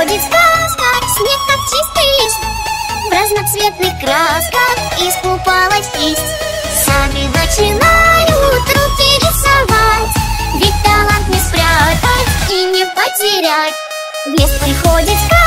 Бродит сказка, снег как чистый лист. В разноцветных красках искупалась кисть. Сами начинают руки рисовать Ведь талант не спрятать и не потерять. В приходит сказка